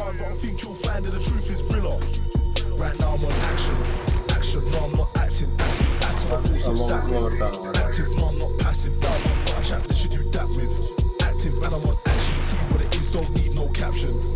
hard, but I think you'll find that the truth is thriller. Right now I'm on action, action, no I'm not acting, active, active, I feel so sacked Active, no I'm not passive, down, but I chat the shit you dap with. Active, and I'm on action, see what it is, don't need no caption.